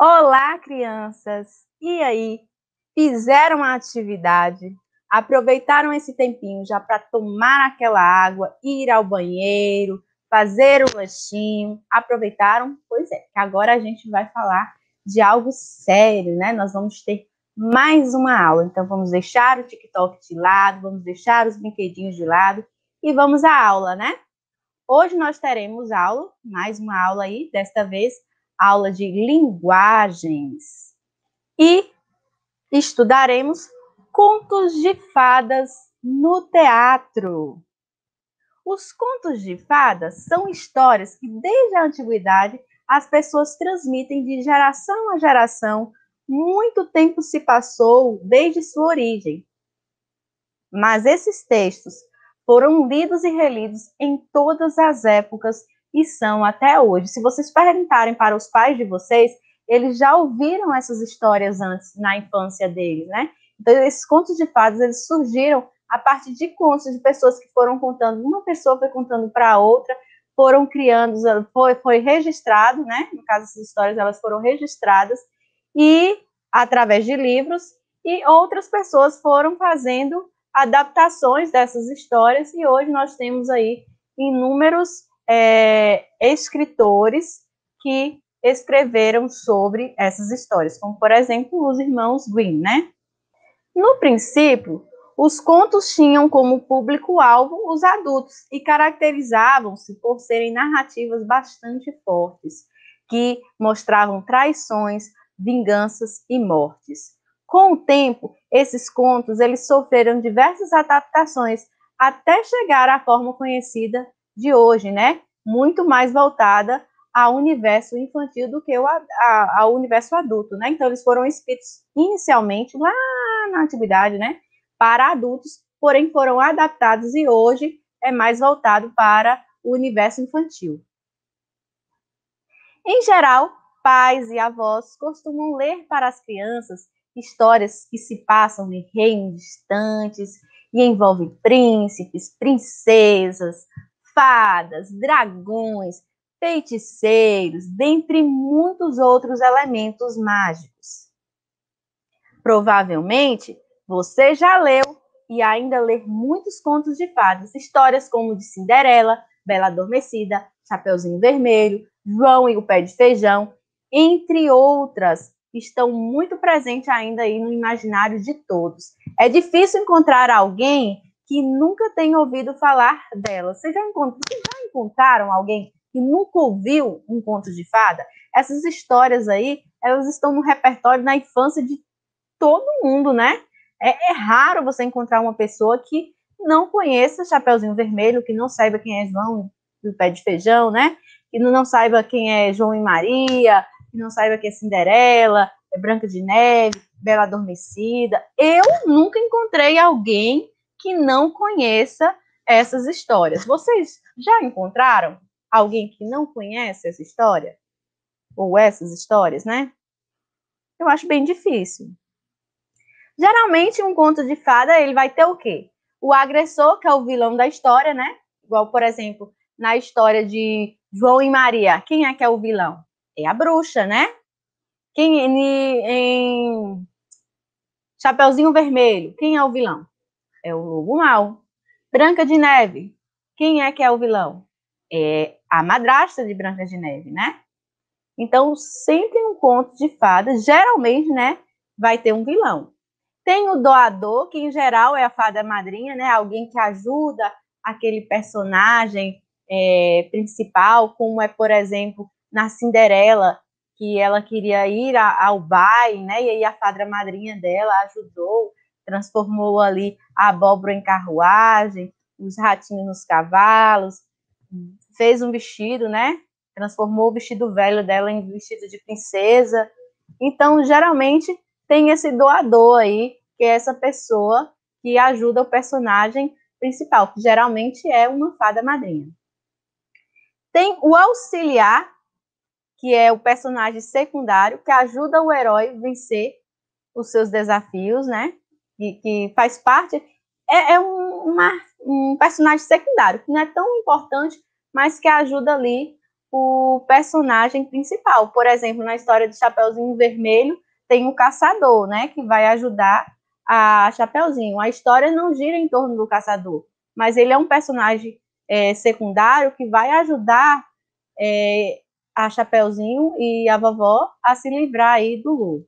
Olá, crianças! E aí? Fizeram a atividade? Aproveitaram esse tempinho já para tomar aquela água, ir ao banheiro, fazer o lanchinho? Aproveitaram? Pois é, que agora a gente vai falar de algo sério, né? Nós vamos ter mais uma aula. Então, vamos deixar o TikTok de lado, vamos deixar os brinquedinhos de lado e vamos à aula, né? Hoje nós teremos aula, mais uma aula aí, desta vez aula de linguagens. E estudaremos contos de fadas no teatro. Os contos de fadas são histórias que, desde a antiguidade, as pessoas transmitem de geração a geração. Muito tempo se passou desde sua origem. Mas esses textos foram lidos e relidos em todas as épocas e são até hoje. Se vocês perguntarem para os pais de vocês, eles já ouviram essas histórias antes na infância deles, né? Então, esses contos de fadas, eles surgiram a partir de contos de pessoas que foram contando, uma pessoa foi contando para outra, foram criando, foi, foi registrado, né? No caso, essas histórias, elas foram registradas, e através de livros, e outras pessoas foram fazendo adaptações dessas histórias, e hoje nós temos aí inúmeros é, escritores que escreveram sobre essas histórias, como por exemplo os irmãos Green, né? No princípio, os contos tinham como público-alvo os adultos e caracterizavam-se por serem narrativas bastante fortes, que mostravam traições, vinganças e mortes. Com o tempo, esses contos eles sofreram diversas adaptações até chegar à forma conhecida de hoje, né? Muito mais voltada ao universo infantil do que ao, ao universo adulto, né? Então, eles foram escritos inicialmente lá na antiguidade, né? Para adultos, porém foram adaptados e hoje é mais voltado para o universo infantil. Em geral, pais e avós costumam ler para as crianças histórias que se passam em reinos distantes e envolvem príncipes, princesas, fadas, dragões, feiticeiros, dentre muitos outros elementos mágicos. Provavelmente você já leu e ainda lê muitos contos de fadas, histórias como de Cinderela, Bela Adormecida, Chapeuzinho Vermelho, João e o Pé de Feijão, entre outras, estão muito presentes ainda aí no imaginário de todos. É difícil encontrar alguém que nunca tenha ouvido falar dela. Vocês já, Vocês já encontraram alguém que nunca ouviu um conto de fada? Essas histórias aí, elas estão no repertório na infância de todo mundo, né? É, é raro você encontrar uma pessoa que não conheça Chapeuzinho Vermelho, que não saiba quem é João do Pé de Feijão, né? Que não saiba quem é João e Maria, que não saiba quem é Cinderela, é Branca de Neve, Bela Adormecida. Eu nunca encontrei alguém que não conheça essas histórias. Vocês já encontraram alguém que não conhece essa história? Ou essas histórias, né? Eu acho bem difícil. Geralmente, um conto de fada, ele vai ter o quê? O agressor, que é o vilão da história, né? Igual, por exemplo, na história de João e Maria. Quem é que é o vilão? É a bruxa, né? Quem em, em Chapeuzinho Vermelho, quem é o vilão? É o lobo mau. Branca de Neve, quem é que é o vilão? É a madrasta de Branca de Neve, né? Então, sempre um conto de fadas, geralmente, né, vai ter um vilão. Tem o doador, que em geral é a fada madrinha, né? Alguém que ajuda aquele personagem é, principal, como é, por exemplo, na Cinderela, que ela queria ir a, ao baile, né? E aí a fada madrinha dela ajudou transformou ali a abóbora em carruagem, os ratinhos nos cavalos, fez um vestido, né? Transformou o vestido velho dela em vestido de princesa. Então, geralmente, tem esse doador aí, que é essa pessoa que ajuda o personagem principal, que geralmente é uma fada madrinha. Tem o auxiliar, que é o personagem secundário, que ajuda o herói a vencer os seus desafios, né? Que, que faz parte, é, é um, uma, um personagem secundário, que não é tão importante, mas que ajuda ali o personagem principal. Por exemplo, na história de Chapeuzinho Vermelho, tem o caçador, né, que vai ajudar a Chapeuzinho. A história não gira em torno do caçador, mas ele é um personagem é, secundário que vai ajudar é, a Chapeuzinho e a vovó a se livrar aí do lobo.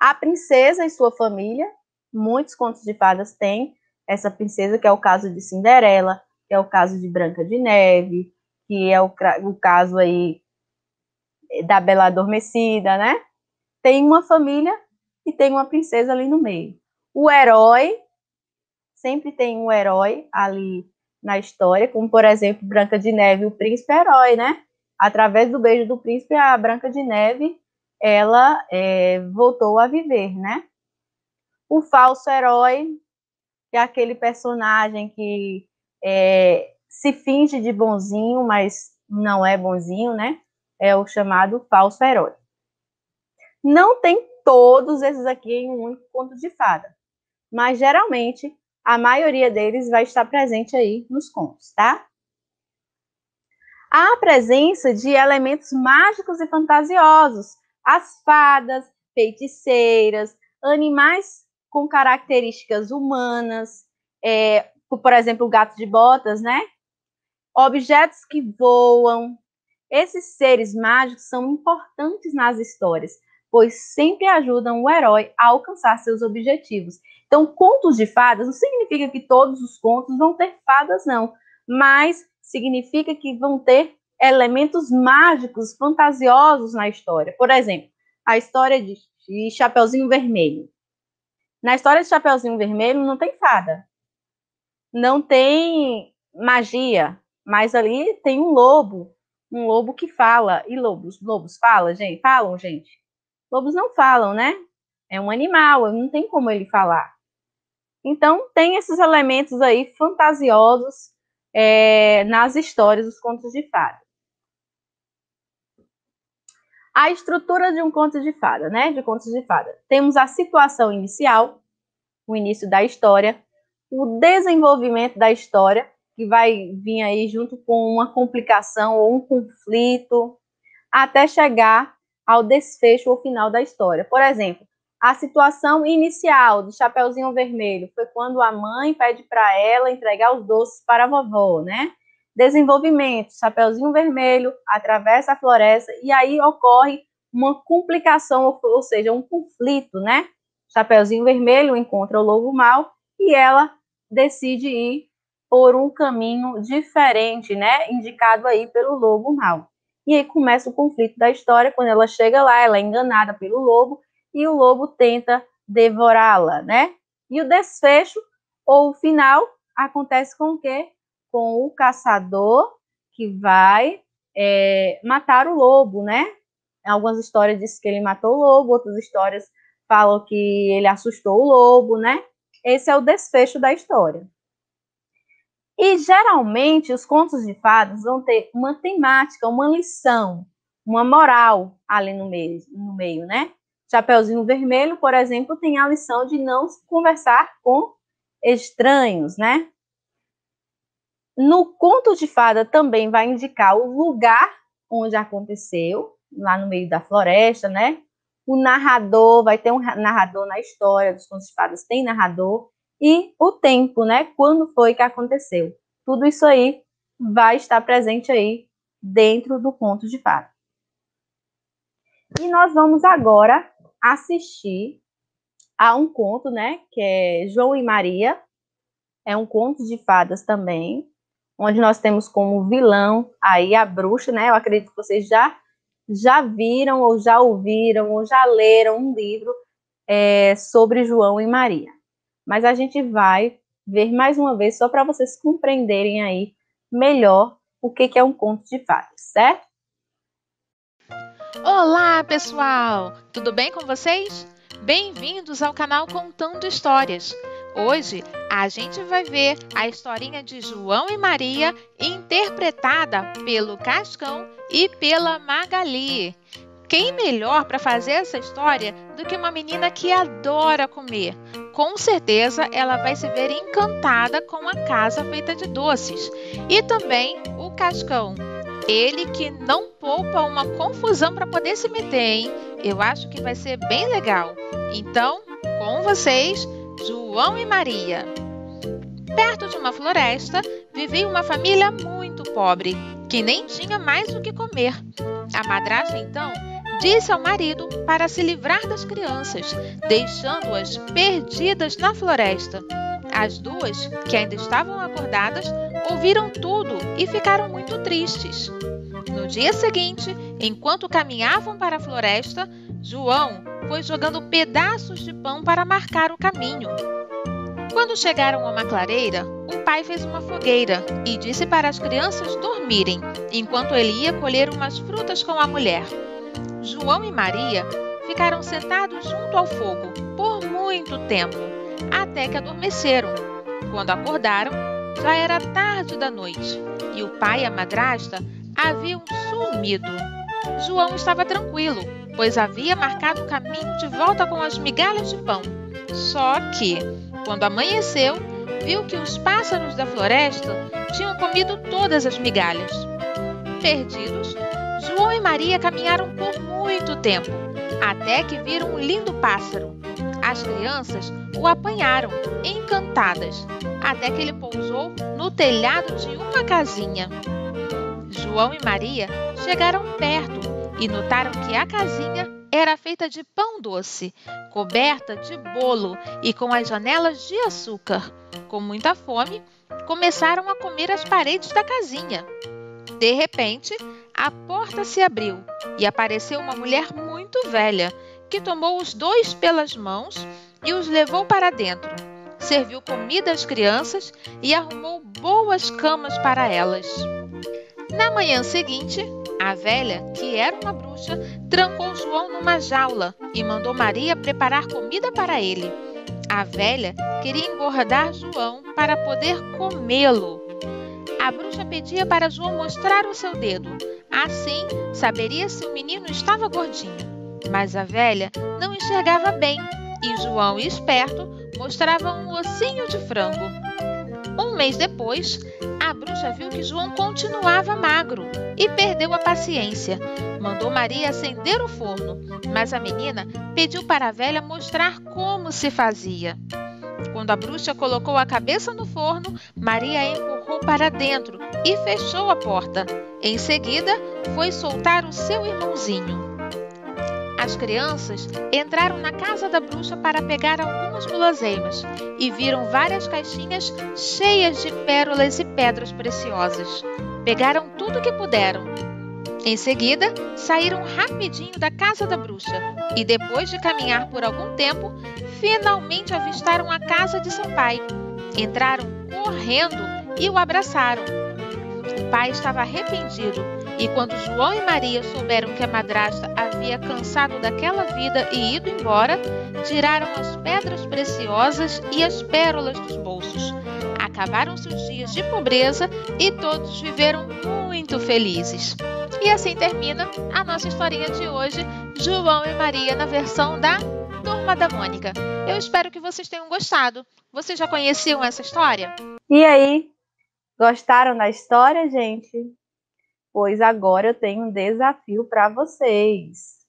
A princesa e sua família, muitos contos de fadas têm essa princesa, que é o caso de Cinderela, que é o caso de Branca de Neve, que é o, o caso aí da Bela Adormecida, né? Tem uma família e tem uma princesa ali no meio. O herói, sempre tem um herói ali na história, como por exemplo Branca de Neve, o príncipe herói, né? Através do beijo do príncipe, a Branca de Neve, ela é, voltou a viver, né? O falso herói, que é aquele personagem que é, se finge de bonzinho, mas não é bonzinho, né? É o chamado falso herói. Não tem todos esses aqui em um único conto de fada, mas geralmente a maioria deles vai estar presente aí nos contos, tá? Há a presença de elementos mágicos e fantasiosos, as fadas, feiticeiras, animais com características humanas, é, por exemplo, o gato de botas, né? Objetos que voam. Esses seres mágicos são importantes nas histórias, pois sempre ajudam o herói a alcançar seus objetivos. Então, contos de fadas não significa que todos os contos vão ter fadas, não, mas significa que vão ter elementos mágicos, fantasiosos na história. Por exemplo, a história de, de Chapeuzinho Vermelho. Na história de Chapeuzinho Vermelho não tem fada, não tem magia, mas ali tem um lobo, um lobo que fala. E lobos, lobos falam, gente? Falam, gente? Lobos não falam, né? É um animal, não tem como ele falar. Então, tem esses elementos aí fantasiosos é, nas histórias dos contos de fada. A estrutura de um conto de fada, né? De contos de fada. Temos a situação inicial, o início da história, o desenvolvimento da história, que vai vir aí junto com uma complicação ou um conflito, até chegar ao desfecho ou final da história. Por exemplo, a situação inicial do Chapeuzinho Vermelho foi quando a mãe pede para ela entregar os doces para a vovó, né? Desenvolvimento, Chapeuzinho Vermelho atravessa a floresta e aí ocorre uma complicação, ou seja, um conflito, né? Chapeuzinho Vermelho encontra o lobo mau e ela decide ir por um caminho diferente, né? Indicado aí pelo lobo mau. E aí começa o conflito da história, quando ela chega lá, ela é enganada pelo lobo e o lobo tenta devorá-la, né? E o desfecho ou o final acontece com o quê? Com o caçador que vai é, matar o lobo, né? Algumas histórias dizem que ele matou o lobo, outras histórias falam que ele assustou o lobo, né? Esse é o desfecho da história. E geralmente os contos de fadas vão ter uma temática, uma lição, uma moral ali no meio, no meio, né? Chapeuzinho Vermelho, por exemplo, tem a lição de não conversar com estranhos, né? No conto de fada também vai indicar o lugar onde aconteceu, lá no meio da floresta, né? O narrador, vai ter um narrador na história dos contos de fadas, tem narrador, e o tempo, né? Quando foi que aconteceu. Tudo isso aí vai estar presente aí dentro do conto de fadas. E nós vamos agora assistir a um conto, né, que é João e Maria. É um conto de fadas também, onde nós temos como vilão aí a bruxa, né? Eu acredito que vocês já já viram ou já ouviram ou já leram um livro é, sobre João e Maria. Mas a gente vai ver mais uma vez só para vocês compreenderem aí melhor o que, que é um conto de fadas, certo? Olá, pessoal! Tudo bem com vocês? Bem-vindos ao canal Contando Histórias. Hoje a gente vai ver a historinha de João e Maria interpretada pelo Cascão e pela Magali. Quem melhor para fazer essa história do que uma menina que adora comer? Com certeza ela vai se ver encantada com a casa feita de doces. E também o Cascão. Ele que não poupa uma confusão para poder se meter, hein? Eu acho que vai ser bem legal. Então, com vocês, João e Maria. Perto de uma floresta vivia uma família muito pobre, que nem tinha mais o que comer. A madrasta então disse ao marido para se livrar das crianças, deixando-as perdidas na floresta. As duas, que ainda estavam acordadas, ouviram tudo e ficaram muito tristes. No dia seguinte, enquanto caminhavam para a floresta, João foi jogando pedaços de pão para marcar o caminho. Quando chegaram a uma clareira, o pai fez uma fogueira e disse para as crianças dormirem, enquanto ele ia colher umas frutas com a mulher. João e Maria ficaram sentados junto ao fogo por muito tempo, até que adormeceram. Quando acordaram, já era tarde da noite e o pai e a madrasta haviam sumido. João estava tranquilo, pois havia marcado o caminho de volta com as migalhas de pão. Só que, quando amanheceu, viu que os pássaros da floresta tinham comido todas as migalhas. Perdidos, João e Maria caminharam por muito tempo, até que viram um lindo pássaro. As crianças o apanharam, encantadas, até que ele pousou no telhado de uma casinha. João e Maria chegaram perto e notaram que a casinha era feita de pão doce, coberta de bolo e com as janelas de açúcar. Com muita fome, começaram a comer as paredes da casinha. De repente, a porta se abriu e apareceu uma mulher muito velha que tomou os dois pelas mãos e os levou para dentro. Serviu comida às crianças e arrumou boas camas para elas. Na manhã seguinte, a velha, que era uma bruxa, trancou João numa jaula e mandou Maria preparar comida para ele. A velha queria engordar João para poder comê-lo. A bruxa pedia para João mostrar o seu dedo, assim saberia se o menino estava gordinho. Mas a velha não enxergava bem e João, esperto, mostrava um ossinho de frango. Um mês depois, a bruxa viu que João continuava magro e perdeu a paciência. Mandou Maria acender o forno, mas a menina pediu para a velha mostrar como se fazia. Quando a bruxa colocou a cabeça no forno, Maria empurrou para dentro e fechou a porta. Em seguida, foi soltar o seu irmãozinho. As crianças entraram na casa da bruxa para pegar algumas guloseimas e viram várias caixinhas cheias de pérolas e pedras preciosas. Pegaram tudo o que puderam. Em seguida, saíram rapidinho da casa da bruxa e, depois de caminhar por algum tempo, finalmente avistaram a casa de seu pai. Entraram correndo e o abraçaram. O pai estava arrependido e quando João e Maria souberam que a madrasta havia cansado daquela vida e ido embora, tiraram as pedras preciosas e as pérolas dos bolsos. Acabaram-se os dias de pobreza e todos viveram muito felizes. E assim termina a nossa historinha de hoje, João e Maria, na versão da Turma da Mônica. Eu espero que vocês tenham gostado. Vocês já conheciam essa história? E aí? Gostaram da história, gente? Pois agora eu tenho um desafio para vocês.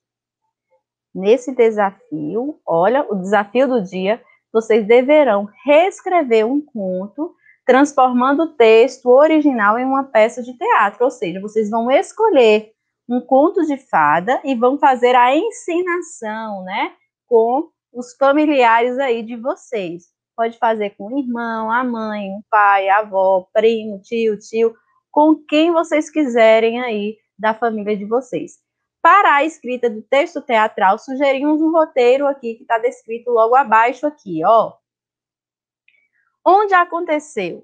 Nesse desafio, olha, o desafio do dia, vocês deverão reescrever um conto, transformando o texto original em uma peça de teatro, ou seja, vocês vão escolher um conto de fada e vão fazer a encenação, né, com os familiares aí de vocês. Pode fazer com o irmão, a mãe, o pai, a avó, primo, tio, tio, com quem vocês quiserem aí da família de vocês. Para a escrita do texto teatral, sugerimos um roteiro aqui que está descrito logo abaixo aqui, ó. Onde aconteceu?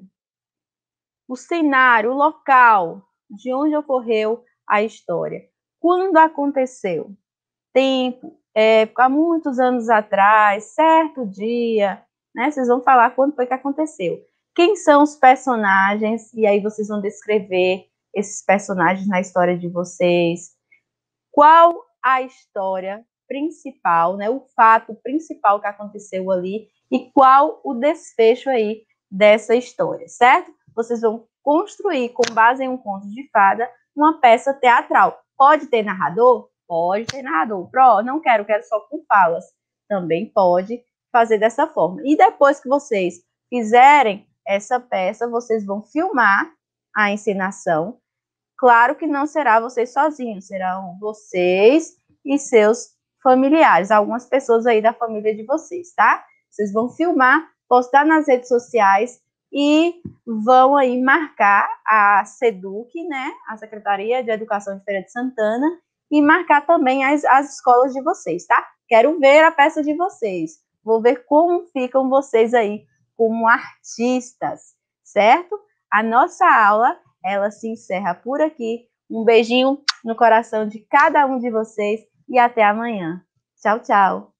O cenário, o local de onde ocorreu a história. Quando aconteceu? Tempo, época, há muitos anos atrás, certo dia, né? Vocês vão falar quando foi que aconteceu quem são os personagens, e aí vocês vão descrever esses personagens na história de vocês. Qual a história principal, né, o fato principal que aconteceu ali e qual o desfecho aí dessa história, certo? Vocês vão construir, com base em um conto de fada, uma peça teatral. Pode ter narrador? Pode ter narrador. Pro, não quero, quero só com falas. Também pode fazer dessa forma. E depois que vocês fizerem essa peça, vocês vão filmar a encenação. Claro que não será vocês sozinhos, serão vocês e seus familiares, algumas pessoas aí da família de vocês, tá? Vocês vão filmar, postar nas redes sociais e vão aí marcar a SEDUC, né, a Secretaria de Educação de Feira de Santana, e marcar também as, as escolas de vocês, tá? Quero ver a peça de vocês. Vou ver como ficam vocês aí como artistas, certo? A nossa aula, ela se encerra por aqui. Um beijinho no coração de cada um de vocês e até amanhã. Tchau, tchau.